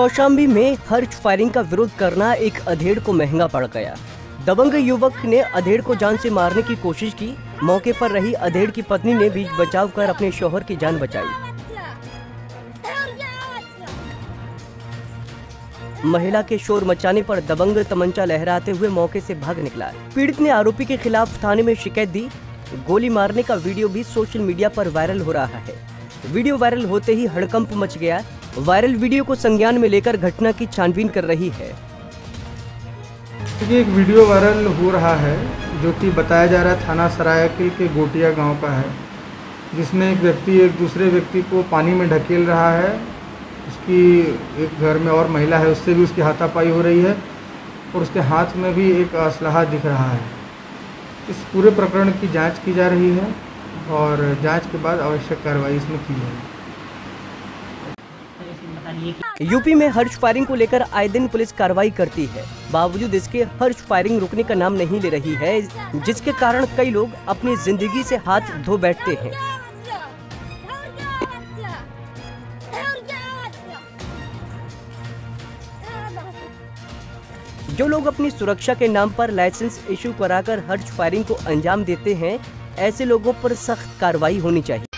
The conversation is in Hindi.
कौशाम्बी में हर्ष फायरिंग का विरोध करना एक अधेड़ को महँगा पड़ गया। दबंग युवक ने अधेड़ को जान से मारने की कोशिश की। मौके पर रही अधेड़ की पत्नी ने बीच बचाव कर अपने शोहर की जान बचाई। महिला के शोर मचाने पर दबंग तमंचा लहराते हुए मौके से भाग निकला। पीड़ित ने आरोपी के खिलाफ थाने में शिकायत दी। गोली मारने का वीडियो भी सोशल मीडिया पर वायरल हो रहा है। वीडियो वायरल होते ही हड़कंप मच गया। वायरल वीडियो को संज्ञान में लेकर घटना की छानबीन कर रही है। एक वीडियो वायरल हो रहा है, जो कि बताया जा रहा है थाना सरायकिल के गोटिया गाँव का है, जिसमें एक व्यक्ति एक दूसरे व्यक्ति को पानी में ढकेल रहा है। उसकी एक घर में और महिला है, उससे भी उसकी हाथापाई हो रही है और उसके हाथ में भी एक असलाहा दिख रहा है। इस पूरे प्रकरण की जाँच की जा रही है और जाँच के बाद आवश्यक कार्रवाई इसमें की जाएगी। यूपी में हर्ष फायरिंग को लेकर आए दिन पुलिस कार्रवाई करती है। बावजूद इसके, हर्ष फायरिंग रुकने का नाम नहीं ले रही है, जिसके कारण कई लोग अपनी ज़िंदगी से हाथ धो बैठते हैं। जो लोग अपनी सुरक्षा के नाम पर लाइसेंस इशू कराकर हर्ष फायरिंग को अंजाम देते हैं, ऐसे लोगों पर सख्त कार्रवाई होनी चाहिए।